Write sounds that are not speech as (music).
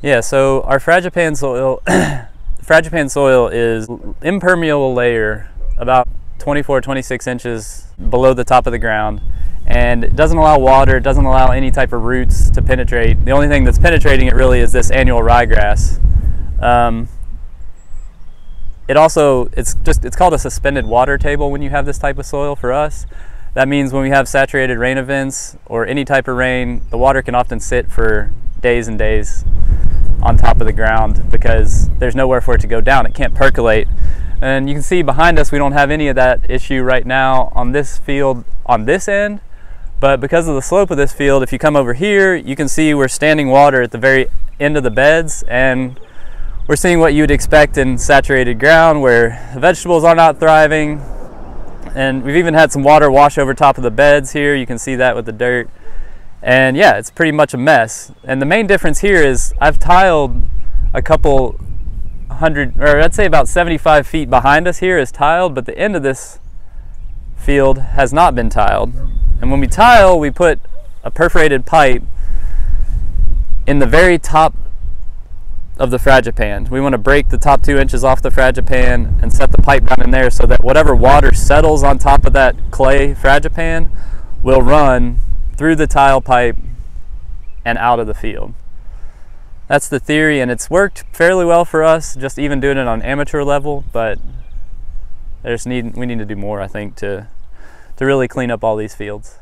Yeah, so our fragipan soil, (coughs) fragipan soil is impermeable layer about 24, 26 inches below the top of the ground and it doesn't allow water, it doesn't allow any type of roots to penetrate. The only thing that's penetrating it really is this annual ryegrass. Um, it also, it's just, it's called a suspended water table when you have this type of soil for us. That means when we have saturated rain events or any type of rain, the water can often sit for days and days on top of the ground because there's nowhere for it to go down. It can't percolate. And you can see behind us, we don't have any of that issue right now on this field on this end. But because of the slope of this field, if you come over here, you can see we're standing water at the very end of the beds and we're seeing what you'd expect in saturated ground where the vegetables are not thriving. And we've even had some water wash over top of the beds here. You can see that with the dirt. And yeah, it's pretty much a mess. And the main difference here is I've tiled a couple hundred, or I'd say about 75 feet behind us here is tiled, but the end of this field has not been tiled. And when we tile, we put a perforated pipe in the very top of the fragipan. We want to break the top two inches off the fragipan and set the pipe down in there so that whatever water settles on top of that clay fragipan will run through the tile pipe and out of the field. That's the theory and it's worked fairly well for us, just even doing it on amateur level, but there's need, we need to do more, I think, to, to really clean up all these fields.